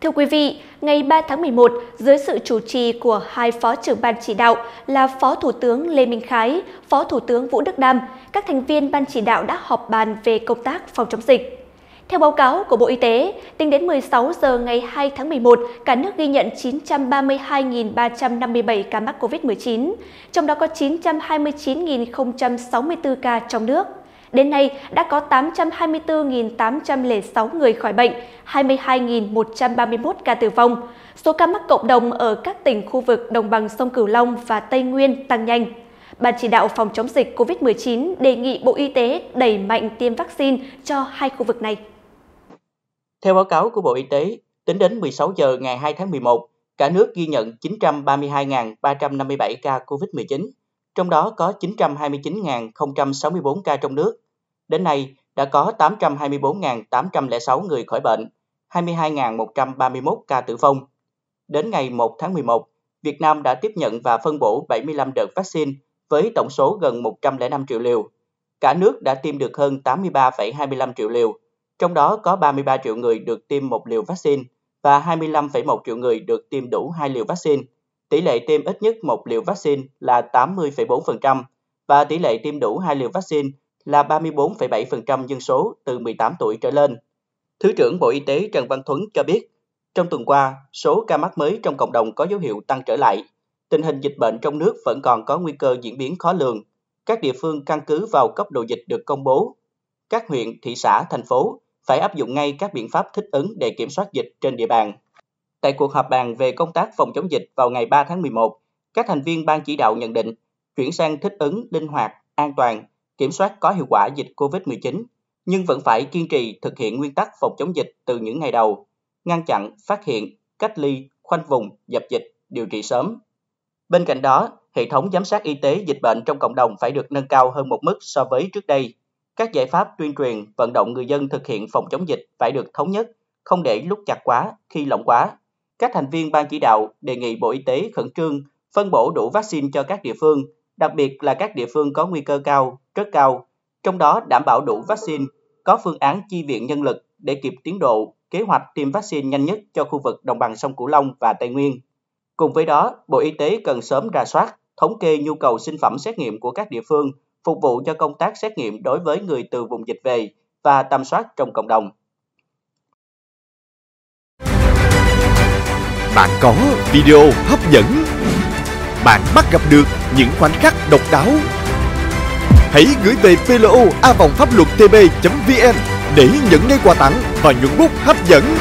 Thưa quý vị, ngày 3 tháng 11, dưới sự chủ trì của hai phó trưởng ban chỉ đạo là Phó Thủ tướng Lê Minh Khái, Phó Thủ tướng Vũ Đức Đam, các thành viên ban chỉ đạo đã họp bàn về công tác phòng chống dịch. Theo báo cáo của Bộ Y tế, tính đến 16 giờ ngày 2 tháng 11, cả nước ghi nhận 932.357 ca mắc COVID-19, trong đó có 929.064 ca trong nước. Đến nay đã có 824.806 người khỏi bệnh, 22.131 ca tử vong. Số ca mắc cộng đồng ở các tỉnh khu vực đồng bằng sông Cửu Long và Tây Nguyên tăng nhanh. Ban chỉ đạo phòng chống dịch COVID-19 đề nghị Bộ Y tế đẩy mạnh tiêm vaccine cho hai khu vực này. Theo báo cáo của Bộ Y tế, tính đến 16 giờ ngày 2 tháng 11, cả nước ghi nhận 932.357 ca COVID-19, trong đó có 929.064 ca trong nước. Đến nay, đã có 824.806 người khỏi bệnh, 22.131 ca tử vong. Đến ngày 1 tháng 11, Việt Nam đã tiếp nhận và phân bổ 75 đợt vaccine với tổng số gần 105 triệu liều. Cả nước đã tiêm được hơn 83,25 triệu liều, trong đó có 33 triệu người được tiêm một liều vaccine và 25,1 triệu người được tiêm đủ hai liều vaccine. Tỷ lệ tiêm ít nhất một liều vaccine là 80,4% và tỷ lệ tiêm đủ hai liều vaccine là 34,7% dân số từ 18 tuổi trở lên. Thứ trưởng Bộ Y tế Trần Văn Thuấn cho biết, trong tuần qua, số ca mắc mới trong cộng đồng có dấu hiệu tăng trở lại. Tình hình dịch bệnh trong nước vẫn còn có nguy cơ diễn biến khó lường. Các địa phương căn cứ vào cấp độ dịch được công bố. Các huyện, thị xã, thành phố phải áp dụng ngay các biện pháp thích ứng để kiểm soát dịch trên địa bàn. Tại cuộc họp bàn về công tác phòng chống dịch vào ngày 3 tháng 11, các thành viên ban chỉ đạo nhận định chuyển sang thích ứng linh hoạt, an toàn, kiểm soát có hiệu quả dịch COVID-19, nhưng vẫn phải kiên trì thực hiện nguyên tắc phòng chống dịch từ những ngày đầu, ngăn chặn, phát hiện, cách ly, khoanh vùng, dập dịch, điều trị sớm. Bên cạnh đó, hệ thống giám sát y tế dịch bệnh trong cộng đồng phải được nâng cao hơn một mức so với trước đây. Các giải pháp tuyên truyền, vận động người dân thực hiện phòng chống dịch phải được thống nhất, không để lúc chặt quá, khi lỏng quá. Các thành viên ban chỉ đạo đề nghị Bộ Y tế khẩn trương phân bổ đủ vaccine cho các địa phương, đặc biệt là các địa phương có nguy cơ cao, rất cao, trong đó đảm bảo đủ vaccine, có phương án chi viện nhân lực để kịp tiến độ, kế hoạch tiêm vaccine nhanh nhất cho khu vực đồng bằng sông Cửu Long và Tây Nguyên. Cùng với đó, Bộ Y tế cần sớm ra soát, thống kê nhu cầu sinh phẩm xét nghiệm của các địa phương phục vụ cho công tác xét nghiệm đối với người từ vùng dịch về và tầm soát trong cộng đồng. Bạn có video hấp dẫn. Bạn bắt gặp được những khoảnh khắc độc đáo. Hãy gửi về plo a vòng pháp luật tb.vn để nhận ngay quà tặng và nhuận bút hấp dẫn.